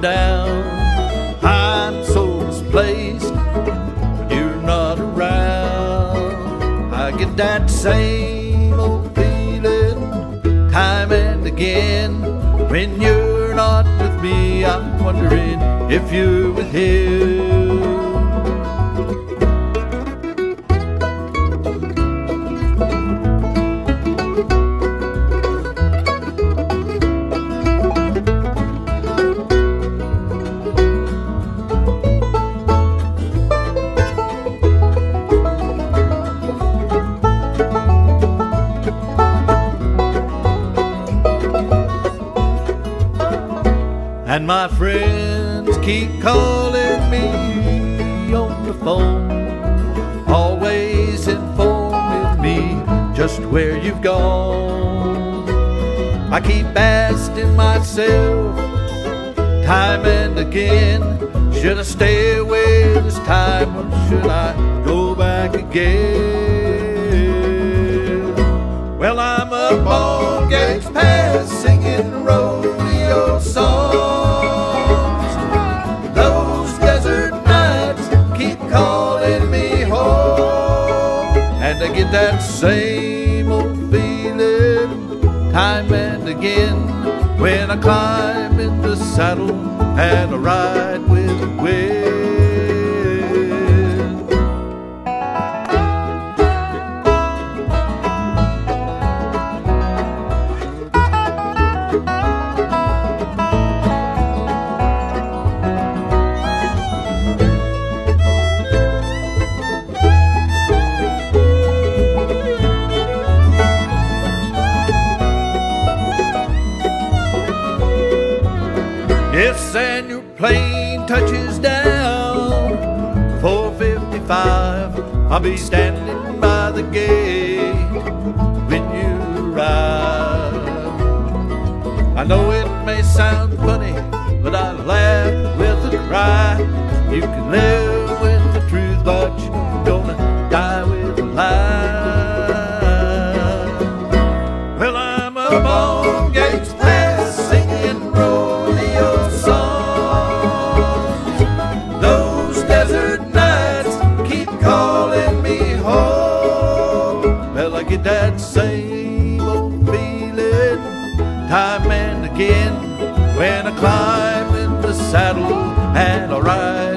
down. I'm so displaced when you're not around. I get that same old feeling time and again. When you're not with me, I'm wondering if you're with him. And my friends keep calling me on the phone, always informing me just where you've gone. I keep asking myself time and again, should I stay away this time or should I go back again? Well, I'm up on that same old feeling time and again when I climb in the saddle and I ride with Yes, and your plane touches down 455. I'll be standing by the gate when you arrive. I know it may sound funny, Well, I get that same old feeling time and again when I climb in the saddle and I ride